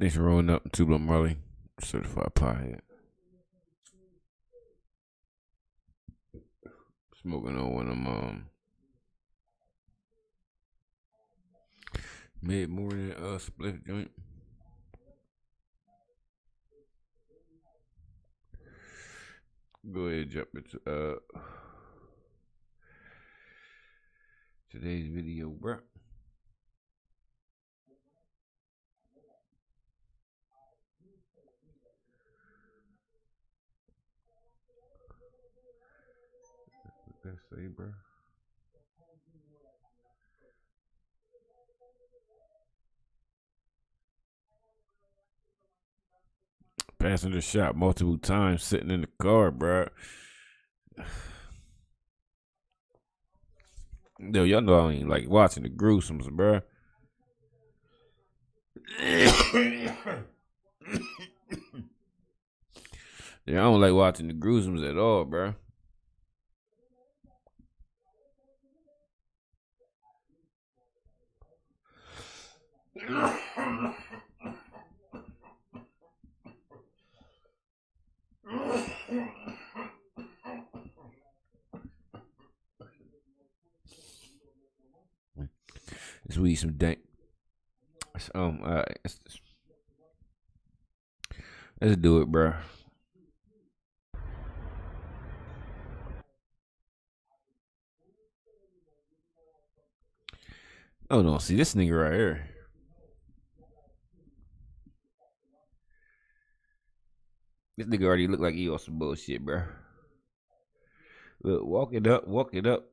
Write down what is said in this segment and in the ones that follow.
Thanks for rolling up TwoBlunt Marley, certified pie. Smoking on one of them um, mid morning uh split joint. Go ahead, jump into uh today's video, bro. Say, bro? Passenger shot multiple times sitting in the car, bro. Yo, y'all know I ain't like watching the gruesomes, bro. yeah, I don't like watching the gruesomes at all, bro. Let's weed some dank. Um, uh, let's, do it, bro. Oh no, see this nigga right here. This nigga already look like he on some bullshit, bro. Look, walk it up, walk it up.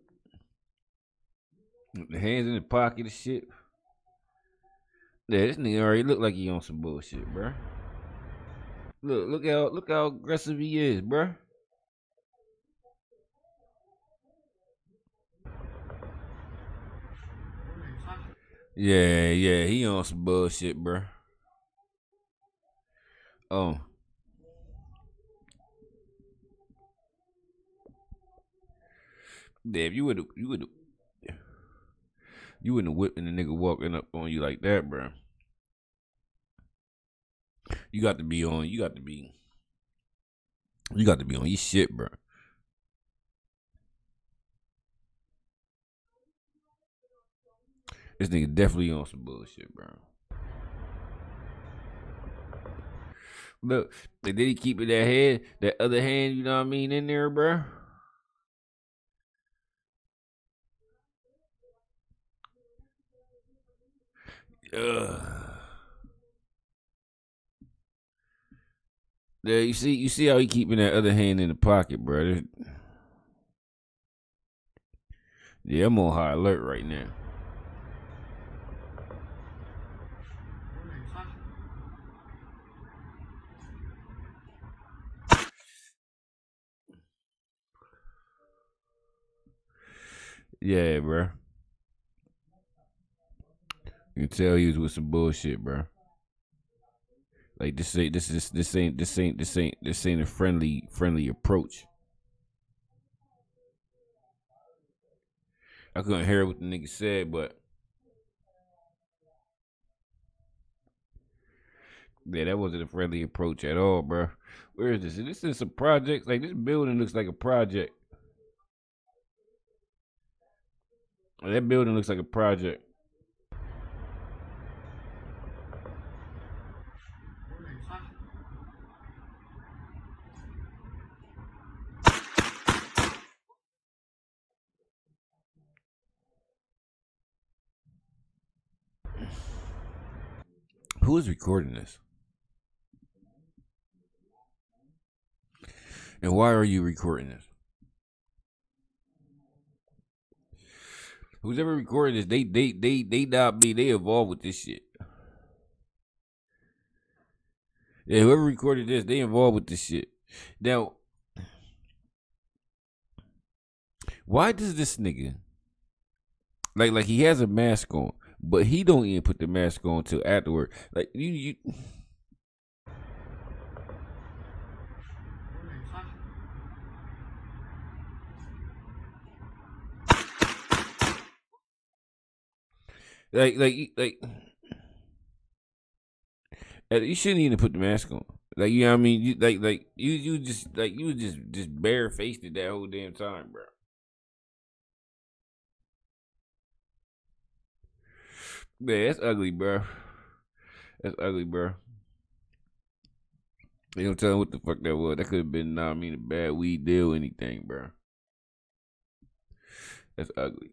The hands in the pocket and shit. Yeah, this nigga already look like he on some bullshit, bro. Look, look how look how aggressive he is, bro. Yeah, yeah, he on some bullshit, bro. Oh. Damn, you would you would you wouldn't have whipping the nigga walking up on you like that, bro. You got to be on. You got to be. You got to be on your shit, bro. This nigga definitely on some bullshit, bro. Look, did he keep it that head, that other hand, you know what I mean, in there, bro? Ugh. Yeah, you see, you see how he keeping that other hand in the pocket, bro. Yeah, I'm on high alert right now. Yeah, bro. You can tell he was with some bullshit, bro. Like this ain't this is this ain't this ain't this ain't this ain't a friendly friendly approach. I couldn't hear what the nigga said, but yeah, that wasn't a friendly approach at all, bro. Where is this? This is a project. Like this building looks like a project. That building looks like a project. Who is recording this? And why are you recording this? Who's ever recording this, they they they they not me. They involved with this shit. Yeah, whoever recorded this, they involved with this shit. Now, why does this nigga like like he has a mask on, but he don't even put the mask on till afterward? Like you you. Like, like, like, You shouldn't even put the mask on. Like you know what I mean? You, like like you you just like you just just barefaced it that whole damn time, bro. Yeah, that's ugly, bro. That's ugly, bro. You don't tell what the fuck that was. That could have been, nah, I mean, a bad weed deal, anything, bro. That's ugly.